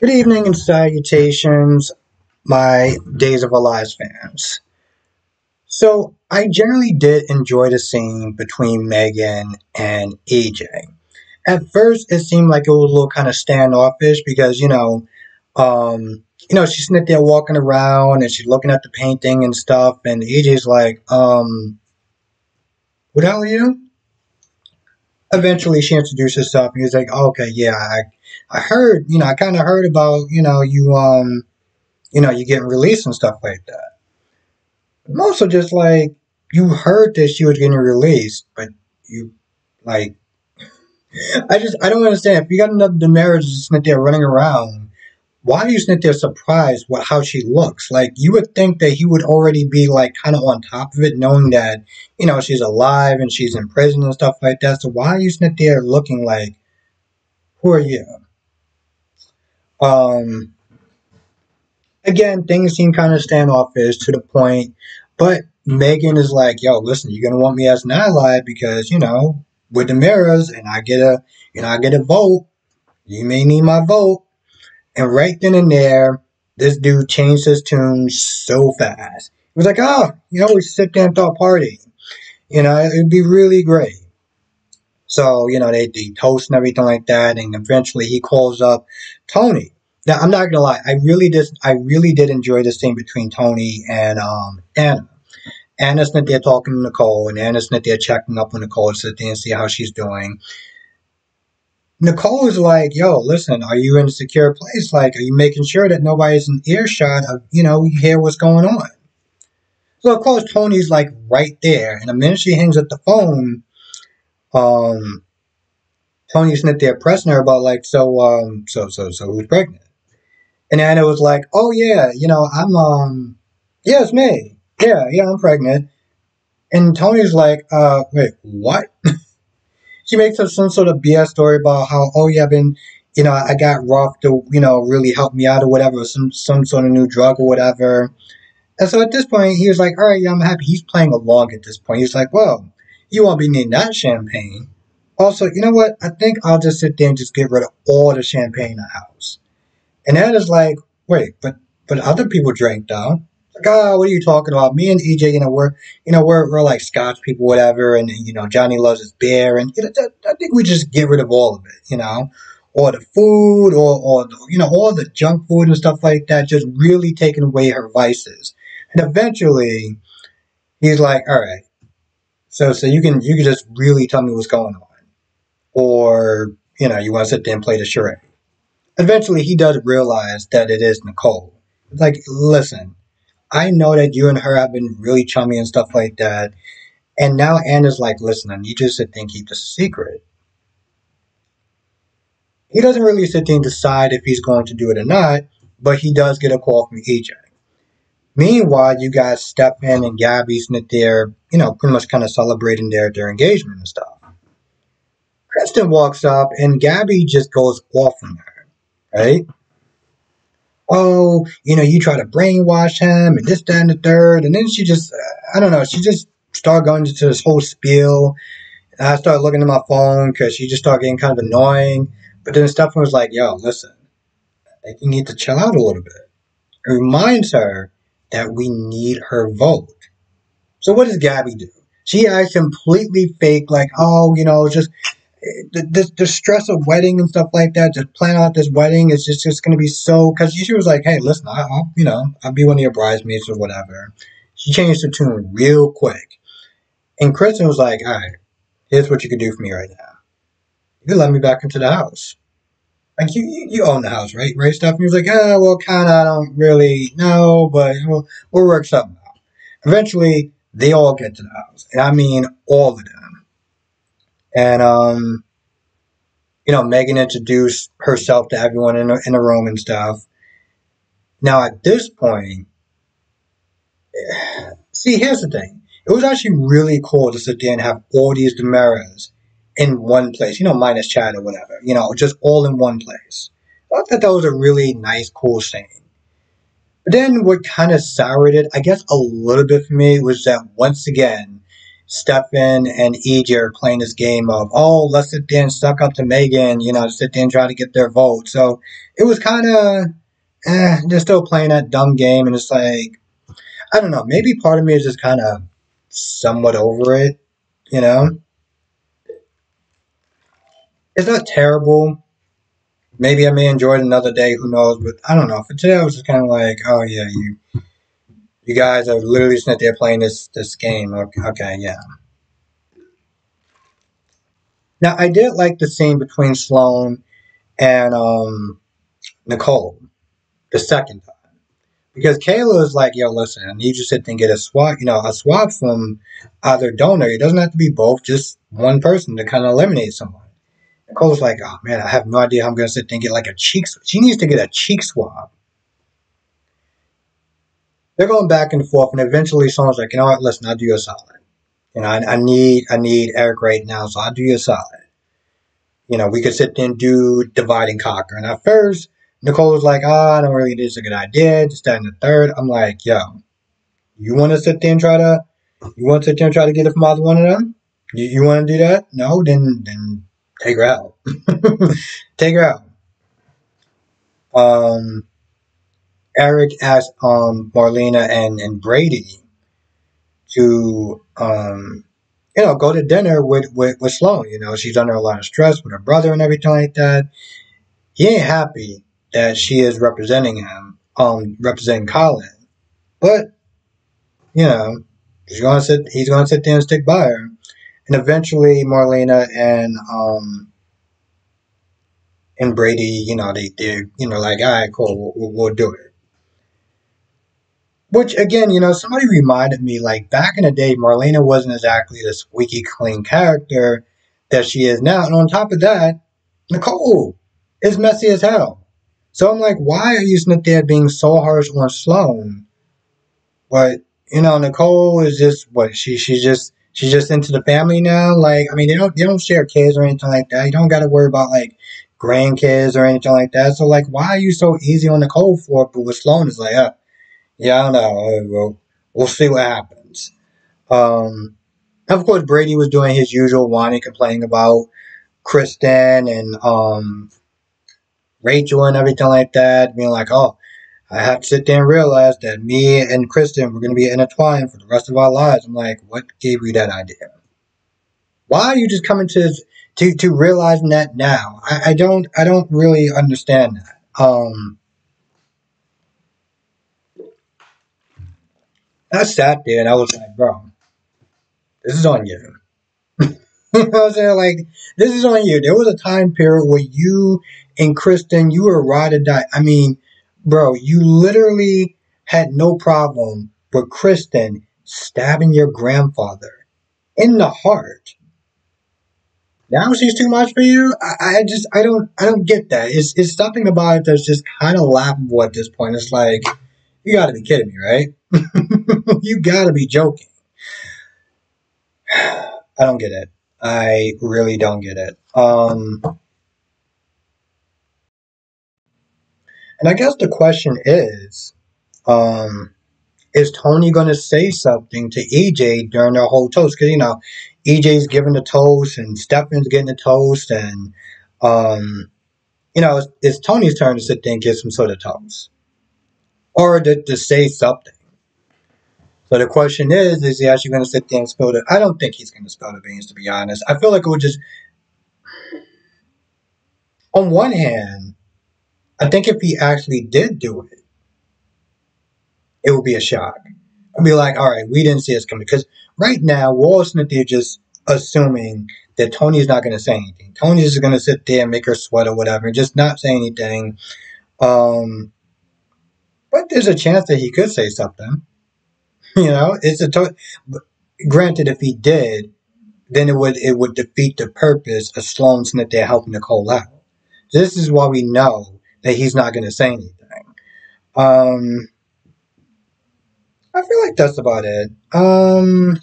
Good evening and salutations, my Days of Our Lives fans. So, I generally did enjoy the scene between Megan and EJ. At first, it seemed like it was a little kind of standoffish because, you know, um, you know, she's sitting there walking around and she's looking at the painting and stuff, and EJ's like, um, what the hell are you? Eventually, she introduced herself, and he's like, oh, okay, yeah, I, I heard, you know, I kind of heard about, you know, you, um, you know, you getting released and stuff like that. I'm also just like, you heard that she was getting released, but you, like, I just, I don't understand. If you got demerits just sitting there running around, why are you sitting there surprised what how she looks? Like, you would think that he would already be, like, kind of on top of it, knowing that, you know, she's alive and she's in prison and stuff like that. So why are you sitting there looking like, who are you? Um, again, things seem kind of standoffish to the point, but Megan is like, yo, listen, you're gonna want me as an ally because, you know, with the mirrors and I get a you know, I get a vote. You may need my vote. And right then and there, this dude changed his tune so fast. He was like, oh, you know, we sit there and thought party. You know, it'd be really great. So, you know, they, they toast and everything like that, and eventually he calls up Tony. Now, I'm not gonna lie, I really did I really did enjoy the scene between Tony and um Anna. Anna's not there talking to Nicole, and Anna's not there checking up on Nicole to sit there and see how she's doing. Nicole is like, yo, listen, are you in a secure place? Like, are you making sure that nobody's in earshot of, you know, you hear what's going on? So, of course, Tony's like right there. And the minute she hangs up the phone, um, Tony's not there pressing her about, like, so, um, so, so, so who's pregnant? And Anna was like, oh, yeah, you know, I'm, um, yeah, it's me. Yeah, yeah, I'm pregnant. And Tony's like, uh, wait, what? she makes up some sort of BS story about how, oh yeah, I've been, you know, I got rough to, you know, really help me out or whatever, some some sort of new drug or whatever. And so at this point, he was like, all right, yeah, I'm happy. He's playing along at this point. He's like, well, you won't be needing that champagne. Also, you know what? I think I'll just sit there and just get rid of all the champagne in the house. And Ed is like, wait, but but other people drank though. Like, oh, what are you talking about? Me and EJ, you know, we're, you know, we're, we're like Scotch people, whatever, and you know, Johnny loves his beer, and you know, I think we just get rid of all of it, you know, or the food, or, or you know, all the junk food and stuff like that, just really taking away her vices. And eventually, he's like, all right, so so you can you can just really tell me what's going on, or you know, you want to sit there and play the charade. Eventually, he does realize that it is Nicole. Like, listen I know that you and her have been really chummy and stuff like that. And now Anna's like, listen, I need you to keep this a secret. He doesn't really sit there and decide if he's going to do it or not, but he does get a call from EJ. Meanwhile, you got Stefan and Gabi sitting there, you know, pretty much kind of celebrating their, their engagement and stuff. Kristen walks up and Gabi just goes off on her, right? oh, you know, you try to brainwash him and this, that, and the third. And then she just, I don't know, she just started going into this whole spiel. And I started looking at my phone because she just started getting kind of annoying. But then Stefan was like, yo, listen, you need to chill out a little bit. It reminds her that we need her vote. So what does Gabi do? She acts completely fake, like, oh, you know, just the, the, stress of wedding and stuff like that, just plan out this wedding is just, just going to be so. Because she was like, hey, listen, I, will you know, I'll be one of your bridesmaids or whatever. She changed the tune real quick. And Kristen was like, all right, here's what you can do for me right now. You can let me back into the house. Like, you, you, you own the house, right? Right, stuff. And he was like, yeah, well, kind of, I don't really know, but we'll, we'll work something out. Eventually, they all get to the house. And I mean, all of them and um, you know, Megan introduced herself to everyone in the, in room and stuff. Now, at this point, see, here's the thing. It was actually really cool to sit there and have all these DiMeras in one place, you know, minus Chad or whatever, you know, just all in one place. I thought that was a really nice, cool scene. But then what kind of soured it, I guess, a little bit for me was that once again, Stefan and EJ are playing this game of, oh, let's sit there and suck up to Megan, you know, sit there and try to get their vote. So it was kind of, eh, they're still playing that dumb game. And it's like, I don't know, maybe part of me is just kind of somewhat over it, you know? It's not terrible. Maybe I may enjoy it another day, who knows? But I don't know. For today, I was just kind of like, oh, yeah, you you guys are literally sitting there playing this this game. Okay, yeah. Now I did like the scene between Sloan and um, Nicole the second time. Because Kayla is like, yo, listen, I need you to sit and get a swap, you know, a swap from either donor. It doesn't have to be both, just one person to kind of eliminate someone. Nicole's like, oh man, I have no idea how I'm going to sit and get like a cheek. She needs to get a cheek swab they're going back and forth, and eventually someone's like, you know what, listen, I'll do you a solid. You know, I, I need I need Eric right now, so I'll do you a solid. You know, we could sit there and do divide and conquer. And at first, Nicole was like, oh, I don't really think it's a good idea. Just that in the third. I'm like, yo, you want to sit there and try to, you want to sit there and try to get it from either one of them? You, you want to do that? No, then then take her out. take her out. Um, Eric asked um, Marlena and, and Brady to, um, you know, go to dinner with, with, with Sloan. You know, she's under a lot of stress with her brother and everything like that. He ain't happy that she is representing him, um, representing Colin. But, you know, he's gonna sit he's gonna sit there and stick by her. And eventually Marlena and um and Brady, you know, they they you know like, all right, cool, we'll, we'll do it. Which again, you know, somebody reminded me like back in the day, Marlena wasn't exactly this squeaky clean character that she is now. And on top of that, Nicole is messy as hell. So I'm like, why are you sitting there being so harsh on Sloan? But you know, Nicole is just what she she's just she's just into the family now. Like, I mean, they don't they don't share kids or anything like that. You don't got to worry about like grandkids or anything like that. So like, why are you so easy on Nicole for? But with Sloan, it's like, uh, yeah, I don't know. We'll, we'll see what happens. Um, of course, Brady was doing his usual whining, complaining about Kristen and um, Rachel and everything like that, being like, oh, I have to sit there and realize that me and Kristen were going to be intertwined for the rest of our lives. I'm like, what gave you that idea? Why are you just coming to to to realizing that now? I, I don't I don't really understand that. Um, I sat there and I was like, bro, this is on you. you I'm saying? Like, this is on you. There was a time period where you and Kristen, you were ride or die. I mean, bro, you literally had no problem with Kristen stabbing your grandfather in the heart. Now she's too much for you. I, I just I don't I don't get that. It's it's something about it that's just kind of laughable at this point. It's like you got to be kidding me, right? you got to be joking. I don't get it. I really don't get it. Um, and I guess the question is, um, is Tony going to say something to EJ during their whole toast? Because, you know, EJ's giving the toast and Stefan's getting the toast and, um, you know, it's, it's Tony's turn to sit there and get some sort of toast or to, to say something. So the question is, is he actually going to sit there and spill it? I don't think he's going to spill the beans, to be honest. I feel like it would just. On one hand, I think if he actually did do it, it would be a shock. I'd be like, all right, we didn't see this coming. Because right now, Wall Smith, they're just assuming that Tony's not going to say anything. Tony's just going to sit there and make her sweat or whatever, just not say anything. Um, but there's a chance that he could say something. You know, it's a to- granted if he did, then it would it would defeat the purpose of Sloan Smith there helping Nicole out. This is why we know that he's not going to say anything. Um, I feel like that's about it. Um,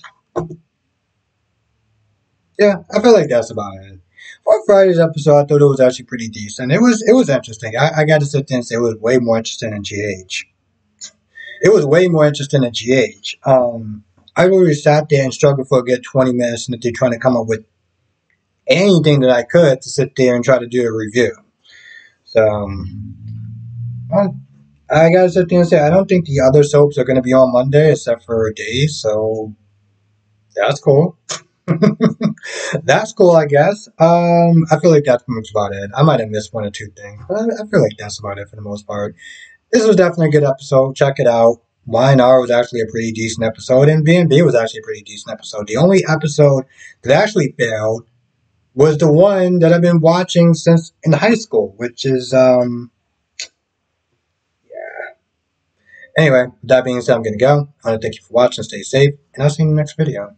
yeah, I feel like that's about it. For Friday's episode, I thought it was actually pretty decent. It was it was interesting. I, I got to sit there and say it was way more interesting than GH. It was way more interesting than GH. Um, I really sat there and struggled for a good 20 minutes and they're trying to come up with anything that I could to sit there and try to do a review. So, um, I gotta sit there and say, I don't think the other soaps are gonna be on Monday except for a day, so that's cool. that's cool, I guess. Um, I feel like that's much about it. I might have missed one or two things, but I, I feel like that's about it for the most part. This was definitely a good episode. Check it out. YNR was actually a pretty decent episode, and BNB was actually a pretty decent episode. The only episode that actually failed was the one that I've been watching since in high school, which is um yeah. Anyway, that being said, I'm gonna go. I want to thank you for watching. Stay safe, and I'll see you in the next video.